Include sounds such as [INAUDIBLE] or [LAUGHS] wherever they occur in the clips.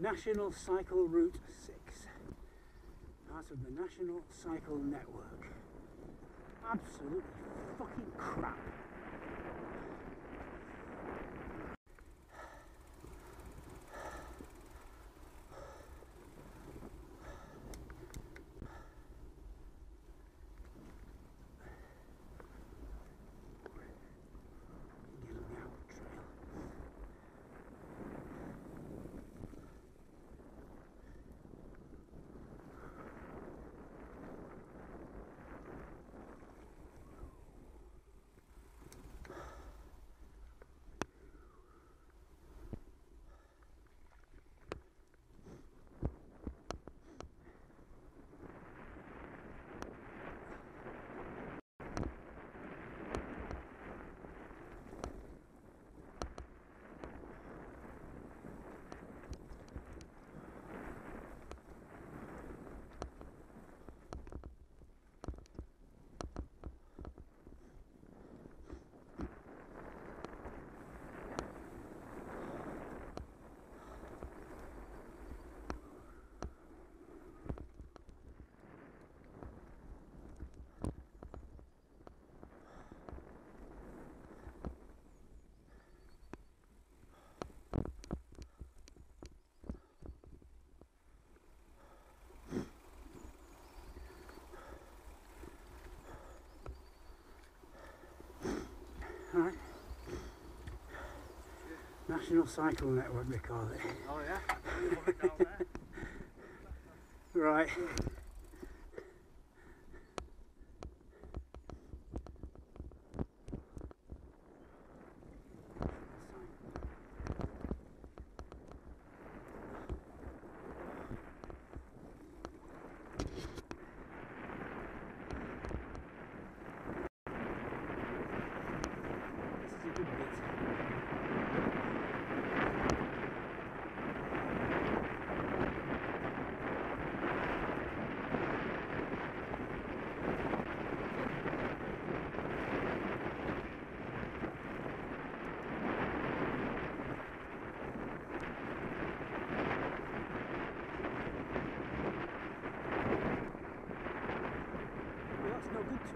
National Cycle Route 6, part of the National Cycle Network. Absolutely fucking crap. National Cycle Network, they call it. Oh yeah? [LAUGHS] Right.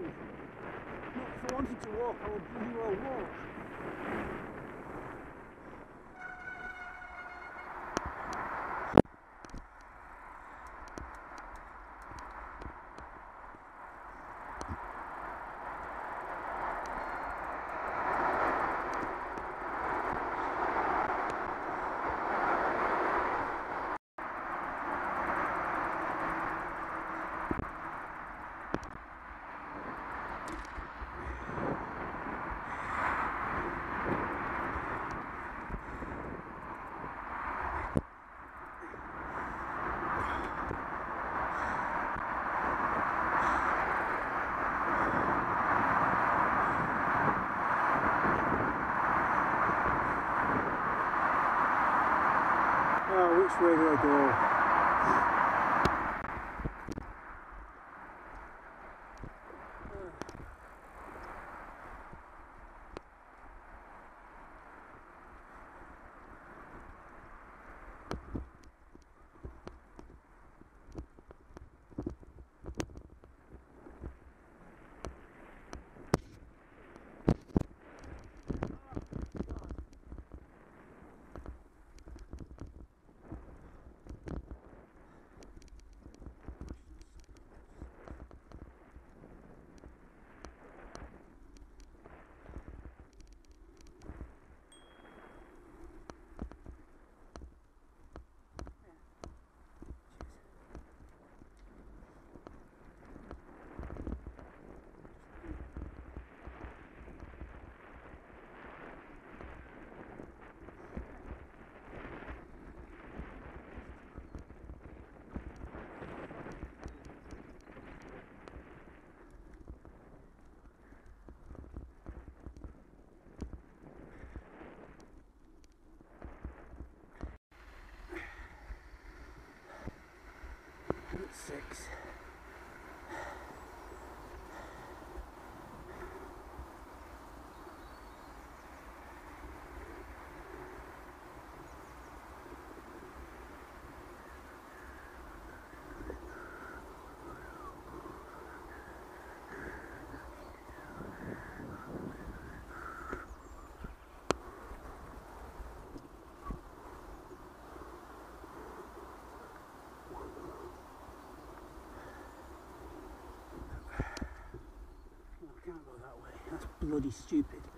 To me. No, if I wanted to walk, I would bloody well walk. Oh, which way do I go? six. Bloody stupid.